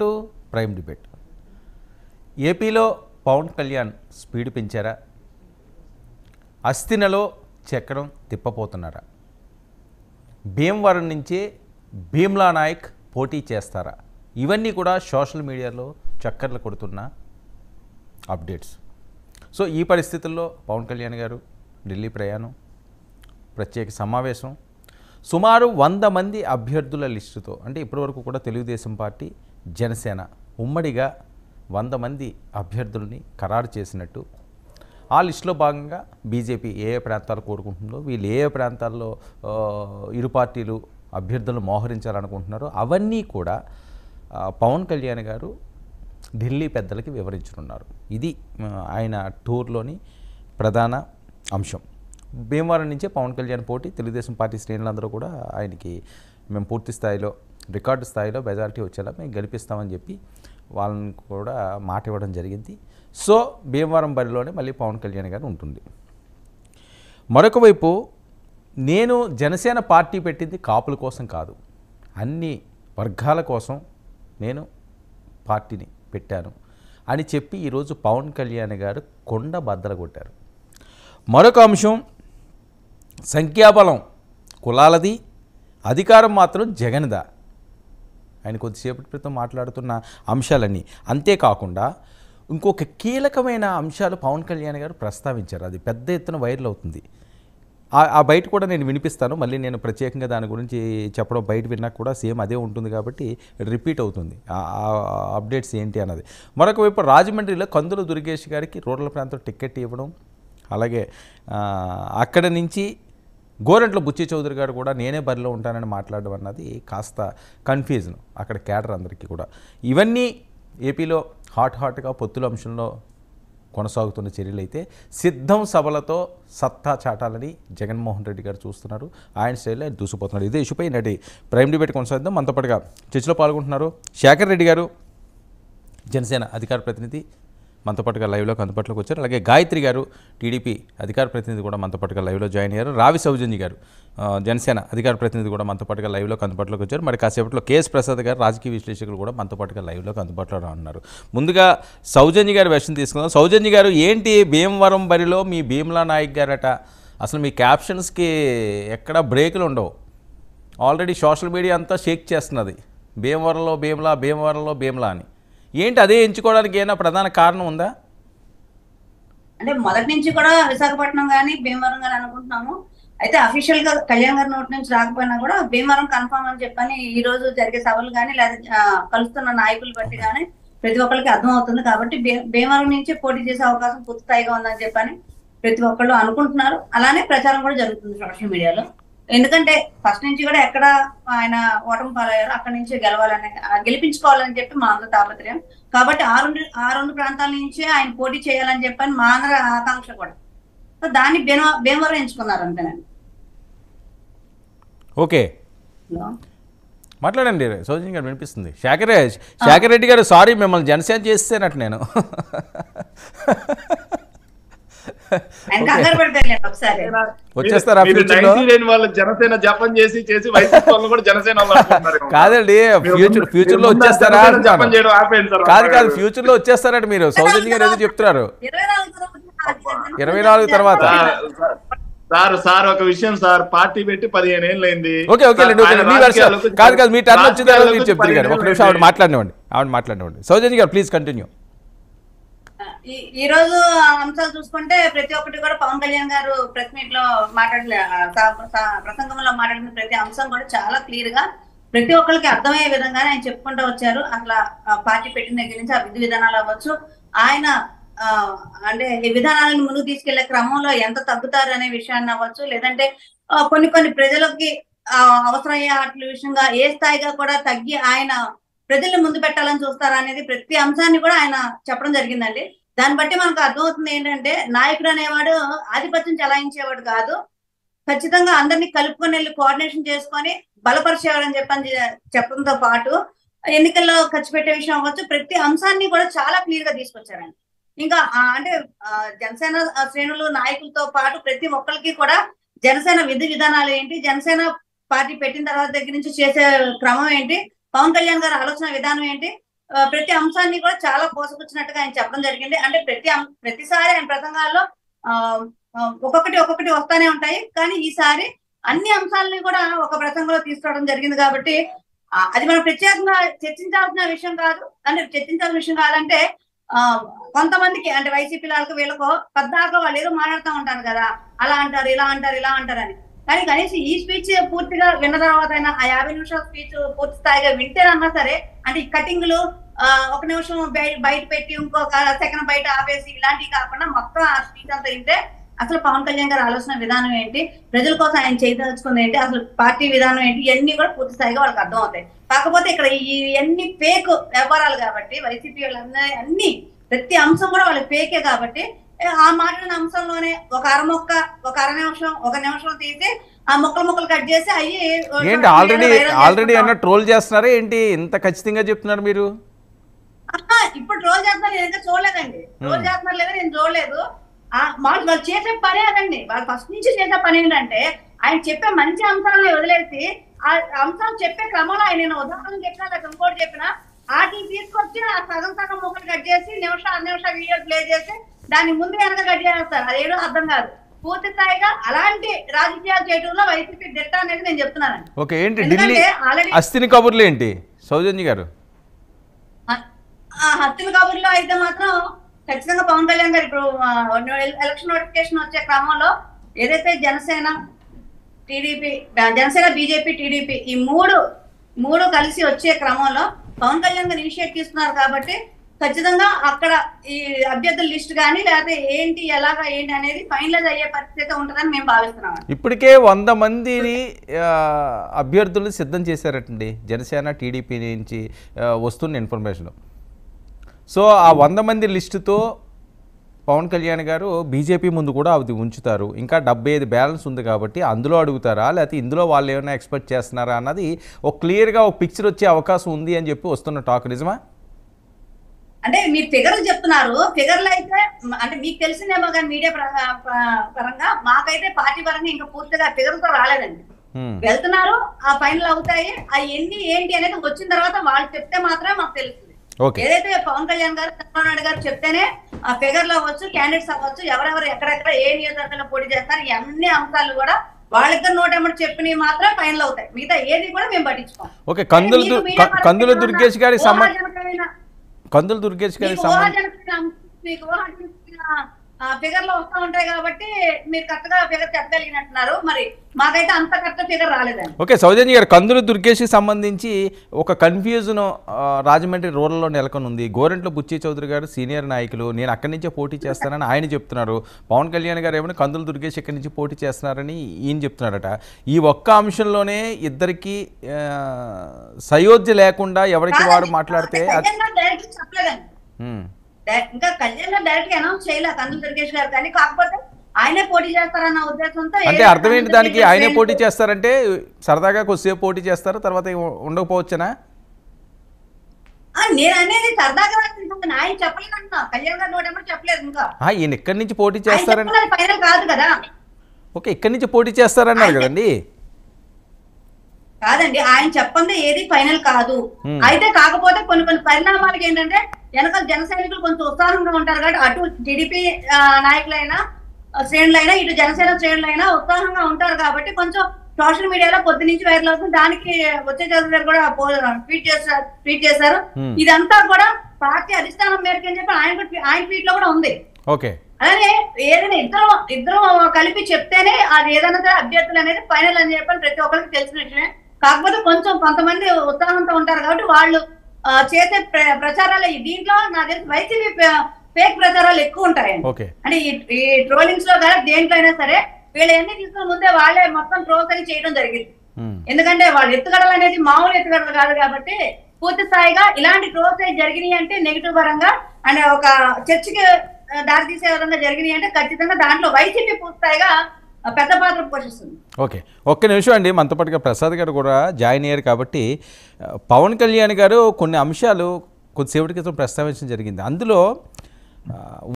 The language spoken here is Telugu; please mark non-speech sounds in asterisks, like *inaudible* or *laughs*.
To prime debate. ఏపీలో పవన్ కళ్యాణ్ స్పీడ్ పెంచారా? అస్థినలో చక్రం తిప్పపోతున్నారా భీమవరం నుంచే భీమ్లా నాయక్ పోటీ చేస్తారా? ఇవన్నీ కూడా సోషల్ మీడియాలో చక్కర్లు కొడుతున్న అప్డేట్స్. సో ఈ పరిస్థితుల్లో పవన్ కళ్యాణ్ గారు ఢిల్లీ ప్రయాణం ప్రత్యేక సమావేశం సుమారు వంద మంది అభ్యర్థుల లిస్టుతో అంటే ఇప్పటివరకు కూడా తెలుగుదేశం పార్టీ జనసేన ఉమ్మడిగా వంద మంది అభ్యర్థుల్ని ఖరారు చేసినట్టు. ఆ లిస్టులో భాగంగా బీజేపీ ఏ ఏ ప్రాంతాలు కోరుకుంటుందో వీళ్ళు ఏ ఏ ప్రాంతాల్లో ఇరు పార్టీలు అభ్యర్థులను మోహరించాలనుకుంటున్నారో అవన్నీ కూడా పవన్ కళ్యాణ్ గారు ఢిల్లీ పెద్దలకి వివరించనున్నారు. ఇది ఆయన టూర్లోని ప్రధాన అంశం. భీమవరం నుంచే పవన్ కళ్యాణ్ పోటీ తెలుగుదేశం పార్టీ శ్రేణులందరూ కూడా ఆయనకి మేము పూర్తి స్థాయిలో రికార్డు స్థాయిలో మెజారిటీ వచ్చేలా మేము గెలిపిస్తామని చెప్పి వాళ్ళని కూడా మాట ఇవ్వడం జరిగింది. సో భీమవరం బరిలోనే మళ్ళీ పవన్ కళ్యాణ్ గారు ఉంటుంది. మరొక వైపు నేను జనసేన పార్టీ పెట్టింది కాపుల కోసం కాదు. అన్ని వర్గాల కోసం నేను పార్టీని పెట్టాను అని చెప్పి ఈరోజు పవన్ కళ్యాణ్ గారు కొండ బద్దలు కొట్టారు. మరొక అంశం సంఖ్యాబలం కులాలది అధికారం మాత్రం జగన్దా? ఆయన కొద్దిసేపటి క్రితం మాట్లాడుతున్న అంశాలన్నీ. అంతేకాకుండా ఇంకొక కీలకమైన అంశాలు పవన్ కళ్యాణ్ గారు ప్రస్తావించారు. అది పెద్ద ఎత్తున వైరల్ అవుతుంది. ఆ- బయట కూడా నేను వినిపిస్తాను. మళ్ళీ నేను ప్రత్యేకంగా దాని గురించి చెప్పడం బయట విన్నా కూడా సేమ్ అదే ఉంటుంది కాబట్టి రిపీట్ అవుతుంది. ఆ- అప్డేట్స్ ఏంటి అన్నది. మరొక వైపు రాజమండ్రిలో కందుల దుర్గేష్ గారికి రూరల్ ప్రాంతం టికెట్ ఇవ్వడం అలాగే అక్కడ నుంచి గోరంట్ల బుచ్చి చౌదరి గారు కూడా నేనే బరిలో ఉంటానని మాట్లాడడం అన్నది కాస్త కన్ఫ్యూజన్ అక్కడ క్యాడర్ అందరికీ కూడా. ఇవన్నీ ఏపీలో హాట్ హాట్గా పొత్తుల అంశంలో కొనసాగుతున్న చర్యలైతే సిద్ధం సభలతో సత్తా చాటాలని జగన్మోహన్ రెడ్డి గారు చూస్తున్నారు. ఆయన స్టైల్లో ఆయన దూసిపోతున్నారు ఇదే ఇష్యూపై నటి ప్రైమ్ డిబేట్ కొనసాగిద్దాం. మనతో పాటుగా చర్చలో పాల్గొంటున్నారు శేఖర్ రెడ్డి గారు జనసేన అధికార ప్రతినిధి. మనతో పాటుగా లైవ్లోకి అందుబాటులోకి వచ్చారు. అలాగే గాయత్రి గారు టీడీపీ అధికార ప్రతినిధి కూడా మనతో పాటుగా లైవ్లో జాయిన్ అయ్యారు. రావి సౌజన్య గారు జనసేన అధికార ప్రతినిధి కూడా మనతో పాటుగా లైవ్లోకి అందుబాటులోకి వచ్చారు. మరి కాసేపట్లో కేఎస్ ప్రసాద్ గారు రాజకీయ విశ్లేషకులు కూడా మనతో పాటుగా లైవ్లోకి అందుబాటులో ఉన్నారు ముందుగా సౌజన్య గారి వెర్షన్ తీసుకుందాం. సౌజన్య గారు ఏంటి భీమవరం బరిలో మీ భీమ్లా నాయక్ గారట? అసలు మీ క్యాప్షన్స్కి ఎక్కడ బ్రేకులు ఉండవు. ఆల్రెడీ సోషల్ మీడియా అంతా షేక్ చేస్తున్నది. భీమవరంలో భీమలా భీమవరంలో భీమలా అని. ఏంటి అదే ఎంచుకోవడానికి ఏమైనా ప్రధాన కారణం ఉందా? అంటే మొదటి నుంచి కూడా విశాఖపట్నం కానీ భీమవరం కానీ అనుకుంటున్నాము. అయితే అఫీషియల్గా కళ్యాణ్ గారి నోటి నుంచి రాకపోయినా కూడా భీమవరం కన్ఫర్మ్ అని చెప్పని ఈ రోజు జరిగే సభలు కానీ లేదా కలుస్తున్న నాయకులు బట్టి కానీ ప్రతి ఒక్కరికి అర్థం అవుతుంది కాబట్టి భీమవరం నుంచి పోటీ చేసే అవకాశం పూర్తి స్థాయిగా ఉందని చెప్పని ప్రతి ఒక్కళ్ళు అనుకుంటున్నారు. అలానే ప్రచారం కూడా జరుగుతుంది సోషల్ మీడియాలో. ఎందుకంటే ఫస్ట్ నుంచి కూడా ఎక్కడ ఆయన ఓటమి పాలయ్యారో అక్కడి నుంచి గెలవాలని గెలిపించుకోవాలని చెప్పి మా అందరి తాపత్రయం. కాబట్టి ఆ రెండు ఆ రెండు ప్రాంతాల నుంచే ఆయన పోటీ చేయాలని చెప్పని మా అందరి ఆకాంక్ష కూడా. సో దాన్ని భీమ- భీమవరం ఎంచుకున్నారు అంతేనండి. ఓకే. మాట్లాడండి సౌజన్య గారు వినిపిస్తుంది. శేఖర్ శేఖర్ రెడ్డి గారు సారీ మిమ్మల్ని జనసేన చేస్తేనట్టు నేను. *laughs* వచ్చేస్తారా మీరు ఫ్యూచర్లో? 90 లేని వాళ్ళు జనసేన జపం చేసి చేసి కూడా జనసేన. కాదండి ఫ్యూచర్ మీరు ముందు వచ్చేస్తారా కాదు కాదు ఫ్యూచర్లో వచ్చేస్తారట మీరు. సౌజన్య గారు ఏదో చెప్తున్నారు. ఇరవై నాలుగు తర్వాత-. సార్, సార్, ఒక విషయం సార్ పార్టీ పెట్టి పదిహేను ఏళ్ళు అయింది ఓకే ఓకే కాదు కాదు మీ టర్న్ వచ్చిన తర్వాత మీరు చెప్తారు గారు ఒక నిమిషం ఆవిడ మాట్లాడినవ్వండి ఆవిడ మాట్లాడినవ్వండి. సౌజన్య గారు ప్లీజ్ కంటిన్యూ ఈ- ఈ రోజు అంశాలు చూసుకుంటే ప్రతి ఒక్కటి కూడా పవన్ కళ్యాణ్ గారు ప్రెస్ మీట్లో మాట్లాడిన ప్రసంగంలో మాట్లాడిన ప్రతి అంశం కూడా చాలా క్లియర్గా ప్రతి ఒక్కరికి అర్థమయ్యే విధంగానే ఆయన చెప్పుకుంటూ వచ్చారు. అట్లా పార్టీ పెట్టిన దగ్గర నుంచి ఆ విధి విధానాలు అవ్వచ్చు. ఆయన అంటే ఈ విధానాలను ముందుకు తీసుకెళ్ళే క్రమంలో ఎంత తగ్గుతారు అనే విషయాన్ని అవ్వచ్చు. లేదంటే కొన్ని కొన్ని ప్రజలకి ఆ, అవసరమయ్యే వాటి విషయంగా ఏ స్థాయిగా కూడా తగ్గి ఆయన ప్రజల్ని ముందు పెట్టాలని చూస్తారా అనేది ప్రతి అంశాన్ని కూడా ఆయన చెప్పడం జరిగిందండి. దాన్ని బట్టి మనకు అర్థమవుతుంది ఏంటంటే నాయకుడు అనేవాడు ఆధిపత్యం చలాయించేవాడు కాదు. ఖచ్చితంగా అందరినీ కలుపుకొని వెళ్ళి కోఆర్డినేషన్ చేసుకొని బలపరిచేవాడని చెప్పని చెప్పడంతో పాటు ఎన్నికల్లో ఖర్చు పెట్టే విషయం అవ్వచ్చు. ప్రతి అంశాన్ని కూడా చాలా క్లియర్గా తీసుకొచ్చారండి. ఇంకా అంటే జనసేన శ్రేణులు నాయకులతో పాటు ప్రతి ఒక్కరికి కూడా జనసేన విధి విధానాలు ఏంటి జనసేన పార్టీ పెట్టిన తర్వాత దగ్గర నుంచి చేసే క్రమం ఏంటి పవన్ కళ్యాణ్ గారి ఆలోచన విధానం ఏంటి ప్రతి అంశాన్ని కూడా చాలా పోసకొచ్చినట్టుగా ఆయన చెప్పడం జరిగింది. అంటే ప్రతి అం- ప్రతిసారి ఆయన ప్రసంగాల్లో ఆ, ఒక్కొక్కటి ఒక్కొక్కటి వస్తానే ఉంటాయి. కానీ ఈసారి అన్ని అంశాలని కూడా ఒక ప్రసంగంలో తీసుకోవడం జరిగింది కాబట్టి అది మనం ప్రత్యేకంగా చర్చించాల్సిన విషయం కాదు. అంటే చర్చించాల్సిన విషయం కాదంటే ఆ కొంతమందికి అంటే వైసీపీ వాళ్ళకి వీళ్ళకో పెద్దాక వాళ్ళు ఏదో మాట్లాడుతూ ఉంటారు కదా. అలా అంటారు ఇలా అంటారు ఇలా అంటారు అని కానీ కనీసం ఈ స్పీచ్ పూర్తిగా విన్న తర్వాత అయినా ఆ యాభై నిమిషాల స్పీచ్ పూర్తి స్థాయిగా వింటేనన్నా సరే అంటే ఈ కటింగ్లు ఒక నిమిషం బయ- బయట పెట్టి ఇంకొక సెకండ్ బయట ఆపేసి ఇలాంటివి కాకుండా మొత్తం ఆ స్పీచ్ అంతా వింటే అసలు పవన్ కళ్యాణ్ గారి ఆలోచన విధానం ఏంటి? ప్రజల కోసం ఆయన చేయదలుచుకుంది ఏంటి? అసలు పార్టీ విధానం ఏంటి? ఇవన్నీ కూడా పూర్తి స్థాయిగా వాళ్ళకి అర్థం అవుతాయి కాకపోతే ఇక్కడ ఇవన్నీ ఫేక్ వ్యవహారాలు కాబట్టి వైసీపీ వాళ్ళందరూ అన్ని ప్రతి అంశం కూడా వాళ్ళకి ఫేకే కాబట్టి ఆ మాట్లాడిన అంశంలోనే ఒక అర మొక్క ఒక అర నిమిషం ఒక నిమిషం తీసి ఆ మొక్కలు మొక్కలు కట్ చేసి అయ్యి ఏంటి ఆల్రెడీ ఆల్రెడీ అన్న ట్రోల్ చేస్తున్నారా ఏంటి? ఇంత ఖచ్చితంగా చెప్తున్నారు మీరు? ఇప్పుడు ట్రోల్ చేస్తున్నారు నేను ఇంకా చూడలేదండి. ట్రోల్ చేస్తున్నారు లేదా నేను చూడలేదు. ఆ, వాళ్ళు వాళ్ళు చేసే పనే అదండి. వాళ్ళు ఫస్ట్ నుంచి చేసే పని ఏంటంటే ఆయన చెప్పే మంచి అంశాలను వదిలేసి ఆ అంశాలు చెప్పే క్రమంలో ఆయన నేను ఉదాహరణ చెప్పినా లేకపోతే ఇంకోటి చెప్పినా వాటిని తీసుకొచ్చి ఆ సగం సగం ముక్కలు కట్ చేసి నిమిషం అర నిమిషం వీడియో ప్లే చేసి దాన్ని ముందు వెనక కట్ చేస్తారు అదేదో అర్థం కాదు. పూర్తి స్థాయిగా అలాంటి రాజకీయాలు చేయడంలో వైసీపీ దిట్ట అనేది నేను చెప్తున్నానండి. ఓకే ఏంటి ఢిల్లీ అస్థిని కబుర్లు ఏంటి? సౌజన్య గారు. ఆ హత్యల కబుర్లో అయితే మాత్రం ఖచ్చితంగా పవన్ కళ్యాణ్ గారు ఇప్పుడు ఎలక్షన్ నోటిఫికేషన్ వచ్చే క్రమంలో ఏదైతే Janasena TDP Janasena BJP TDP ఈ మూడు మూడు కలిసి వచ్చే క్రమంలో పవన్ కళ్యాణ్ గారు ఇనిషియేట్ తీసుకున్నారు కాబట్టి ఖచ్చితంగా అక్కడ ఈ అభ్యర్థుల లిస్ట్ కానీ లేకపోతే ఏంటి ఎలాగా ఏంటి అనేది ఫైనలైజ్ అయ్యే పరిస్థితి ఉంటుందని మేము భావిస్తున్నాం. ఇప్పటికే వంద మందిని అభ్యర్థులు సిద్ధం చేశారటండి జనసేన టీడీపీ నుంచి వస్తున్న ఇన్ఫర్మేషన్ సో ఆ వంద మంది లిస్టుతో పవన్ కళ్యాణ్ గారు బీజేపీ ముందు కూడా అది ఉంచుతారు. ఇంకా డెబ్బై ఐదు బ్యాలెన్స్ ఉంది కాబట్టి అందులో అడుగుతారా? లేకపోతే ఇందులో వాళ్ళు ఏమైనా ఎక్స్పెక్ట్ చేస్తున్నారా అన్నది ఒక క్లియర్గా ఒక పిక్చర్ వచ్చే అవకాశం ఉంది అని చెప్పి వస్తున్న టాక్ నిజమా? అంటే మీరు ఫిగర్లు చెప్తున్నారు. ఫిగర్లు అయితే అంటే మీకు తెలిసిందేమో కానీ మీడియా పరంగా- మాకైతే పార్టీ పరంగా ఇంకా పూర్తిగా ఫిగర్లతో రాలేదండి. వెళ్తున్నారు ఆ ఫైనల్ అవుతాయి. ఆ ఎన్ని ఏంటి అనేది వచ్చిన తర్వాత వాళ్ళు చెప్తే మాత్రమే మాకు తెలుస్తుంది. ఏదైతే పవన్ కళ్యాణ్ గారు చంద్రబాబు నాయుడు గారు చెప్తేనే ఆ ఫిగర్లు అవ్వచ్చు క్యాండిడేట్స్ అవ్వచ్చు ఎవరెవరు ఎక్కడెక్కడ ఏ నియోజకవర్గంలో పోటీ చేస్తారు అన్ని అంశాలు కూడా వాళ్ళిద్దరు నోట్ ఎమ్మటి చెప్పినవి మాత్రం ఫైనల్ అవుతాయి. మిగతా ఏది కూడా మేము పట్టించుకోం. ఓకే కందుల కందుల దుర్గేష్ గారి కందుల దుర్గేష్ గారి మీకు ఫిగర్లో వస్తూ ఉంటాయి కాబట్టి మీరు కరెక్ట్గా ఫిగర్ చెప్పగలిగినట్టున్నారు. మరి మాకైతే అంత కరెక్ట్ ఫిగర్ రాలేదండి. ఓకే సౌజన్య గారు కందుల దుర్గేష్కి సంబంధించి ఒక కన్ఫ్యూజన్ రాజమండ్రి రూరల్లో నెలకొని ఉంది. గోరెంట్ల బుచ్చి చౌదరి గారు సీనియర్ నాయకులు నేను అక్కడి నుంచే పోటీ చేస్తానని ఆయన చెప్తున్నారు. పవన్ కళ్యాణ్ గారు ఏమైనా కందుల దుర్గేష్ ఇక్కడి నుంచి పోటీ చేస్తున్నారని ఈయన చెప్తున్నారట. ఈ ఒక్క అంశంలోనే ఇద్దరికి సయోధ్య లేకుండా ఎవరికి వాడు మాట్లాడితే చెప్పలేదండి. ఇంకా కళ్యాణ్ గారు డైరెక్ట్గా అనౌన్స్ చేయలేదు కందుల దుర్గేష్ గారు కానీ కాకపోతే ఆయనే పోటీ చేస్తారన్న ఉద్దేశంతో అంటే అర్థం ఏంటి దానికి ఆయనే పోటీ చేస్తారంటే సరదాగా కొద్దిసేపు పోటీ చేస్తారు తర్వాత ఉండకపోవచ్చనా? నేను అనేది సరదాగా ఆయన చెప్పలేదు అంటున్నా. కళ్యాణ్ గారు నోట్ ఏమో చెప్పలేదు ఇంకా. ఈయన ఇక్కడి నుంచి పోటీ చేస్తారని ఫైనల్ కాదు కదా. ఓకే ఇక్కడి నుంచి పోటీ చేస్తారన్నారు కదండి. కాదండి ఆయన చెప్పంది ఏది ఫైనల్ కాదు. అయితే కాకపోతే కొన్ని కొన్ని పరిణామాలకి ఏంటంటే వెనకాల జన సైనికులు కొంచెం ఉత్సాహంగా ఉంటారు కాబట్టి అటు టీడీపీ నాయకులైనా శ్రేణులైనా ఇటు జనసేన శ్రేణులైనా ఉత్సాహంగా ఉంటారు కాబట్టి కొంచెం సోషల్ మీడియాలో పొద్దు నుంచి వైరల్ అవుతుంది. దానికి వచ్చే చౌదరి గారు కూడా ట్వీట్ చేశారు ట్వీట్ చేశారు. ఇదంతా కూడా పార్టీ అధిష్టానం మేరకు అని చెప్పి ఆయన ఆయన ట్వీట్లో కూడా ఉంది. ఓకే. అలానే ఏదైనా ఇద్దరు ఇద్దరు కలిపి చెప్తేనే అది ఏదైనా అభ్యర్థులు అనేది ఫైనల్ అని చెప్పని ప్రతి ఒక్కరికి తెలిసిన విషయమే కాకపోతే కొంచెం కొంతమంది ఉత్సాహంతో ఉంటారు కాబట్టి వాళ్ళు చేసే ప్ర- ప్రచారాలు దీంట్లో నాకు తెలిసి వైసీపీ ఫేక్ ప్రచారాలు ఎక్కువ ఉంటాయండి అంటే ఈ ట్రోలింగ్స్లో కానీ దేంట్లో అయినా సరే వీళ్ళు ఎన్ని తీసుకుని ముందే వాళ్ళే మొత్తం ట్రోల్స్ అని చేయడం జరిగింది. ఎందుకంటే వాళ్ళు ఎత్తుగడలు అనేది మామూలు ఎత్తుగడలు కాదు కాబట్టి పూర్తి స్థాయిగా ఇలాంటి ట్రోల్స్ జరిగినాయి అంటే నెగిటివ్ పరంగా అండ్ ఒక చర్చికి దారి తీసే విధంగా జరిగినాయి అంటే ఖచ్చితంగా దాంట్లో వైసీపీ పూర్తి స్థాయిగా పెద్ద పాత్ర పోషిస్తుంది. ఓకే. ఒక్క నిమిషం అండి. మనతో పాటుగా ప్రసాద్ గారు కూడా జాయిన్ అయ్యారు కాబట్టి పవన్ కళ్యాణ్ గారు కొన్ని అంశాలు కొద్దిసేపటి క్రితం ప్రస్తావించడం జరిగింది. అందులో